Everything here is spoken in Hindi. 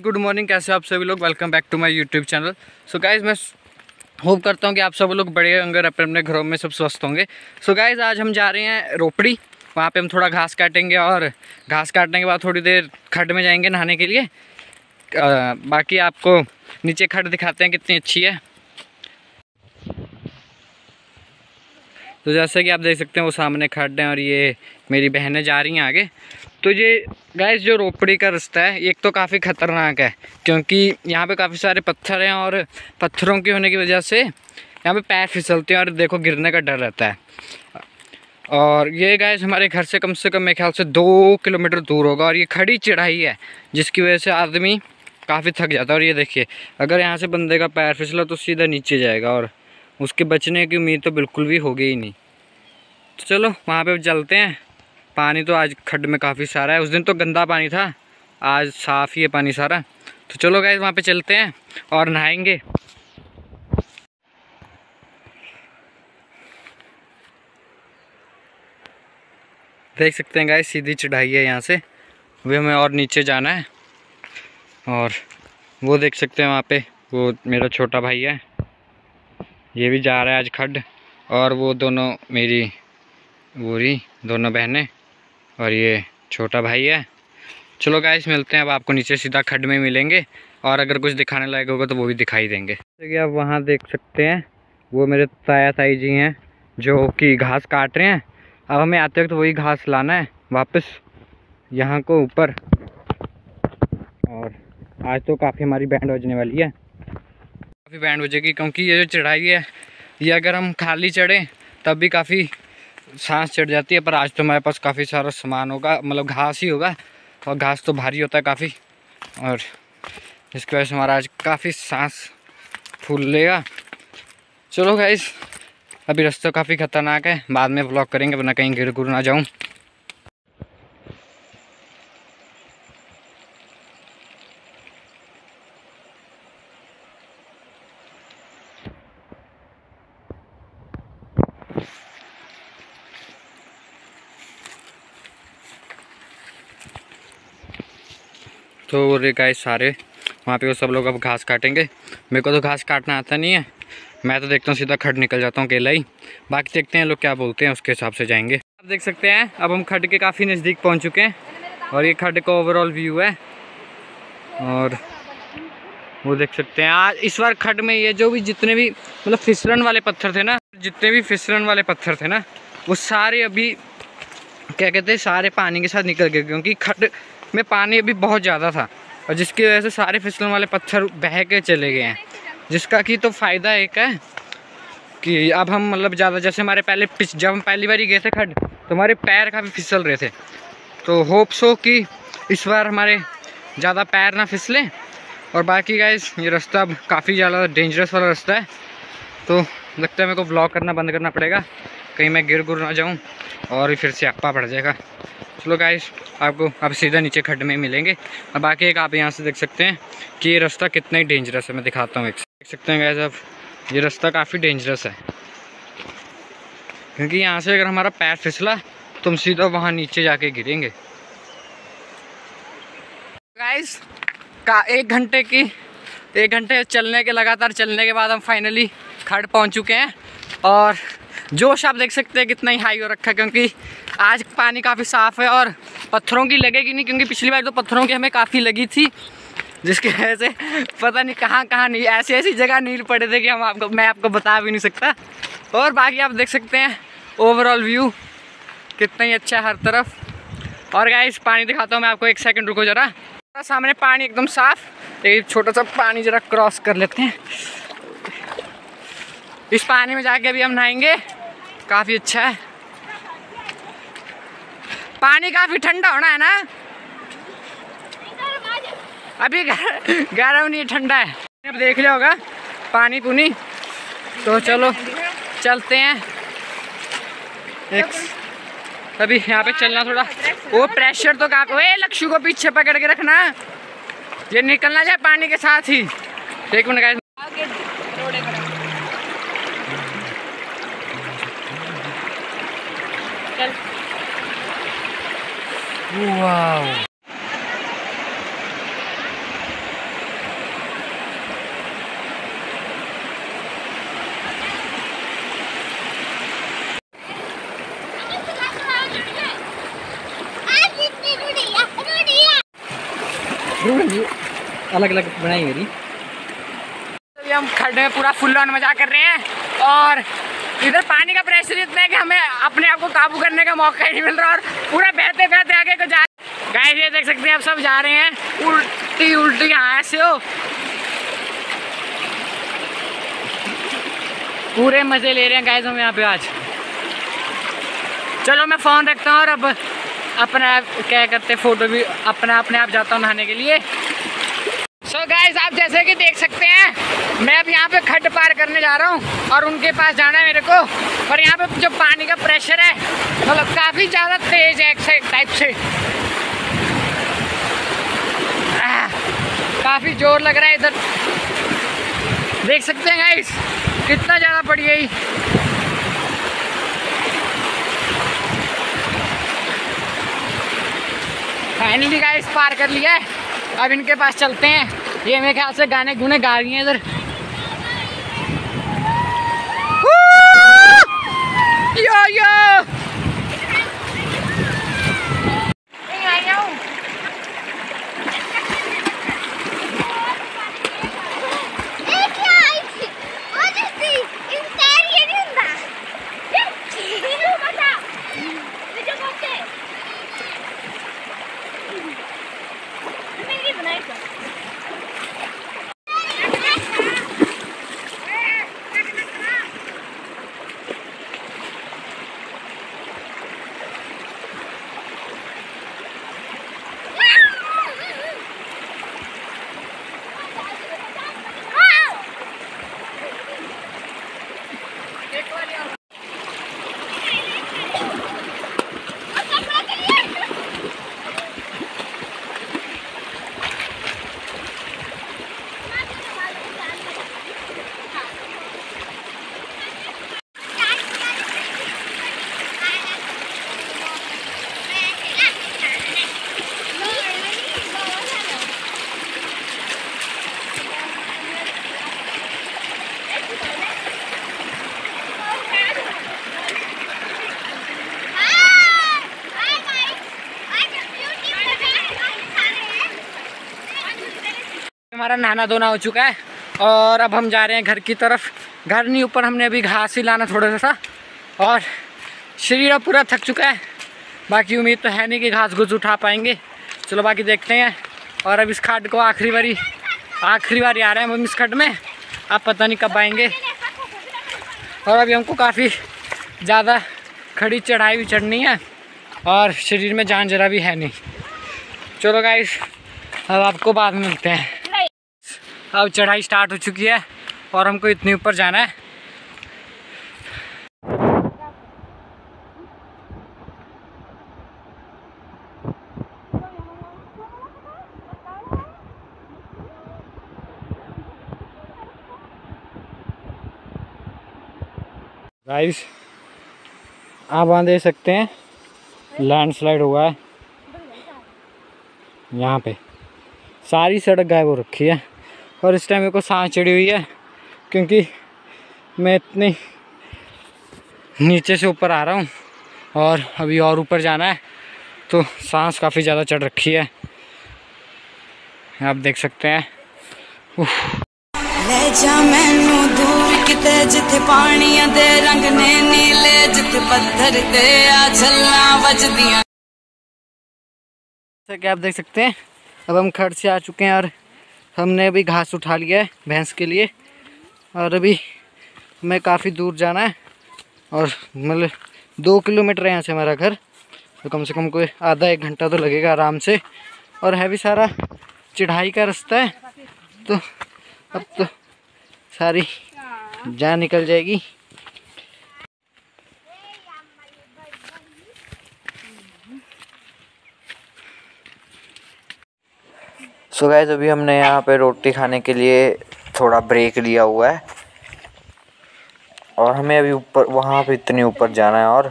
गुड मॉर्निंग कैसे हो आप सभी लोग? Welcome back to my YouTube channel so guys मैं होप करता हूँ कि आप सब लोग बड़े अंगर अपने अपने घरों में सब स्वस्थ होंगे। सो so गाइज़ आज हम जा रहे हैं रोपड़ी। वहाँ पे हम थोड़ा घास काटेंगे और घास काटने के बाद थोड़ी देर खड्ड में जाएँगे नहाने के लिए। आ, बाकी आपको नीचे खड्ड दिखाते हैं कितनी अच्छी है। तो जैसे कि आप देख सकते हैं वो सामने खड्ड हैं और ये मेरी बहनें जा रही हैं आगे। तो ये गैस जो रोपड़ी का रास्ता है एक तो काफ़ी ख़तरनाक है, क्योंकि यहाँ पे काफ़ी सारे पत्थर हैं और पत्थरों के होने की वजह से यहाँ पे पैर फिसलते हैं और देखो गिरने का डर रहता है। और ये गैस हमारे घर से कम से कम मेरे ख्याल से दो किलोमीटर दूर होगा और ये खड़ी चढ़ाई है, जिसकी वजह से आदमी काफ़ी थक जाता है। और ये देखिए, अगर यहाँ से बंदे का पैर फिसला तो सीधा नीचे जाएगा और उसके बचने की उम्मीद तो बिल्कुल भी होगी ही नहीं। तो चलो, वहाँ पे चलते हैं। पानी तो आज खड्ड में काफ़ी सारा है। उस दिन तो गंदा पानी था, आज साफ़ ही है पानी सारा। तो चलो गए वहाँ पे चलते हैं और नहाएँगे। देख सकते हैं गाय सीधी चढ़ाई है यहाँ से। वे हमें और नीचे जाना है। और वो देख सकते हैं वहाँ पे, वो मेरा छोटा भाई है। ये भी जा रहा है आज खड्ड। और वो दोनों मेरी वोरी दोनों बहनें। और ये छोटा भाई है। चलो गाइस मिलते हैं अब आपको नीचे सीधा खड्ड में मिलेंगे। और अगर कुछ दिखाने लायक होगा तो वो भी दिखाई देंगे। जैसे कि आप वहाँ देख सकते हैं। वो मेरे ताया ताई जी हैं, जो कि घास काट रहे हैं। अब हमें आते वक्त तो वही घास लाना है, वापस यहाँ को ऊपर। और आज तो काफ़ी हमारी बैंड बजने वाली है। काफ़ी बैंड बजेगी, क्योंकि ये जो चढ़ाई है, ये अगर हम खाली चढ़ें, तब भी काफ़ी सांस चढ़ जाती है, पर आज तो हमारे पास काफ़ी सारा सामान होगा मतलब घास ही होगा, और घास तो भारी होता है काफ़ी, और इसकी वजह से हमारा आज काफ़ी सांस फूल लेगा। चलो गाइस अभी रास्ता काफ़ी ख़तरनाक है, बाद में ब्लॉक करेंगे, वरना कहीं गिर गुर ना जाऊँ। तो रे गाइस सारे, वहाँ पे वो सब लोग अब घास काटेंगे। मेरे को तो घास काटना आता नहीं है। मैं तो देखता हूँ सीधा खड निकल जाता हूँ अकेला ही। बाकी देखते हैं लोग क्या बोलते हैं, उसके हिसाब से जाएँगे। आप देख सकते हैं, अब हम खड के काफ़ी नज़दीक पहुँच चुके हैं और ये खड का ओवरऑल व्यू है। और वो देख सकते हैं, आज इस बार खड में ये जो भी जितने भी मतलब फिसलन वाले पत्थर थे ना, जितने भी फिसलन वाले पत्थर थे ना, वो सारे अभी, क्या कहते हैं, सारे पानी के साथ निकल गए, क्योंकि खड में पानी अभी बहुत ज़्यादा था और जिसकी वजह से सारे फिसलन वाले पत्थर बह के चले गए हैं। जिसका कि तो फ़ायदा एक है कि अब हम मतलब ज़्यादा, जैसे हमारे पहले पिच जब हम पहली बार गए थे खड तो हमारे पैर काफ़ी फिसल रहे थे। तो होप सो कि इस बार हमारे ज़्यादा पैर ना फिसलें और बाकी गाइस ये रास्ता अब काफ़ी ज़्यादा डेंजरस वाला रास्ता है। तो लगता है मेरे को ब्लॉक करना बंद करना पड़ेगा। कहीं मैं गिर गुर ना जाऊँ और फिर से अपा पड़ जाएगा। चलो गाइस आपको आप सीधा नीचे खड्ड में मिलेंगे। और बाकी एक आप यहाँ से देख सकते हैं कि ये रास्ता कितना ही डेंजरस है, मैं दिखाता हूँ एक देख सकते हैं गाइस आप, ये रास्ता काफ़ी डेंजरस है। क्योंकि यहाँ से अगर हमारा पैर फिसला तो हम सीधा वहाँ नीचे जाके गिरेंगे। गाइस का एक घंटे की, एक घंटे चलने के, लगातार चलने के बाद हम फाइनली खड़ पहुँच चुके हैं। और जोश आप देख सकते हैं कितना ही हाई हो रखा है, क्योंकि आज पानी काफ़ी साफ़ है और पत्थरों की लगेगी नहीं, क्योंकि पिछली बार तो पत्थरों की हमें काफ़ी लगी थी, जिसकी वजह से पता नहीं कहाँ कहाँ नहीं, ऐसी ऐसी जगह नील पड़े थे कि हम आपको, मैं आपको बता भी नहीं सकता। और बाकी आप देख सकते हैं ओवरऑल व्यू कितना ही अच्छा है हर तरफ़। और गाइस पानी दिखाता हूँ मैं आपको, एक सेकंड रुको ज़रा। सामने पानी एकदम साफ़, एक छोटा सा पानी ज़रा क्रॉस कर लेते हैं। इस पानी में जाके अभी हम नहाएँगे। काफ़ी अच्छा है। पानी काफ़ी ठंडा होना है ना? अभी गर्म नहीं, ठंडा है। अब देख लिया होगा, पानी पुनी। तो चलो, चलते हैं। एक, अभी यहाँ पे चलना थोड़ा। वो प्रेशर तो काफ़ी ओए लक्ष्य को पीछे पकड़ के रखना। ये निकलना जाए पानी के साथ ही। एक मिनट Wow. अलग अलग बनाई मेरी हम खड़े में पूरा फुल ऑन मज़ा कर रहे हैं और इधर पानी का प्रेशर इतना है कि हमें अपने आप को काबू करने का मौका ही नहीं मिल रहा और पूरा बहते बहते आगे को जा गाइस ये देख सकते हैं, आप सब जा रहे हैं। उल्टी उल्टी, यहाँ ऐसे हो। पूरे मज़े ले रहे हैं गाइस हम यहाँ पे आज। चलो, मैं फ़ोन रखता हूँ और अब अपना क्या करते फ़ोटो भी अपना अपने आप जाता हूँ नहाने के लिए। सो आप जैसे कि देख सकते हैं, मैं अब यहाँ पे खड्ड पार करने जा रहा हूँ और उनके पास जाना है मेरे को। और यहाँ पे जो पानी का प्रेशर है मतलब काफ़ी ज़्यादा तेज है एक टाइप से। काफ़ी ज़ोर लग रहा है इधर। देख सकते हैं गाइस कितना ज़्यादा पड़ी गई फाइनली गाइस पार कर लिया है। अब इनके पास चलते हैं। ये मेरे ख्याल से गाने गुने गा रही हैं इधर। यो यो हमारा नहाना धोना हो चुका है और अब हम जा रहे हैं घर की तरफ़। घर नहीं, ऊपर हमने अभी घास ही लाना थोड़ा सा और शरीर अब पूरा थक चुका है। बाकी उम्मीद तो है नहीं कि घास घुस उठा पाएँगे। चलो बाकी देखते हैं। और अब इस खाड को आखिरी बारी आखिरी बारी आ रहे हैं हम इस खड में। आप पता नहीं कब आएँगे। और अभी हमको काफ़ी ज़्यादा खड़ी चढ़ाई भी चढ़नी है और शरीर में जान जरा भी है नहीं। चलो गाइस अब आपको बाद में मिलते हैं। अब चढ़ाई स्टार्ट हो चुकी है और हमको इतने ऊपर जाना है। गाइस आप वहाँ देख सकते हैं लैंडस्लाइड हुआ है। यहाँ पे सारी सड़क गायब हो रखी है। और इस टाइम मेरे को सांस चढ़ी हुई है क्योंकि मैं इतनी नीचे से ऊपर आ रहा हूँ और अभी और ऊपर जाना है तो सांस काफ़ी ज़्यादा चढ़ रखी है। आप देख सकते हैं। ले जा मैनू दूर किते जिथे पानिया दे रंग ने नीले जिथे पत्थर ते आ झलना वजदियाँ। जैसा कि आप देख सकते हैं अब हम खड़ से आ चुके हैं और हमने अभी घास उठा लिया है भैंस के लिए। और अभी हमें काफ़ी दूर जाना है। और मतलब दो किलोमीटर है यहाँ से हमारा घर। तो कम से कम कोई आधा एक घंटा तो लगेगा आराम से। और है भी सारा चढ़ाई का रास्ता है। तो अब तो सारी जान निकल जाएगी। सो गैस अभी हमने यहाँ पे रोटी खाने के लिए थोड़ा ब्रेक लिया हुआ है। और हमें अभी ऊपर, वहाँ पे इतने ऊपर जाना है और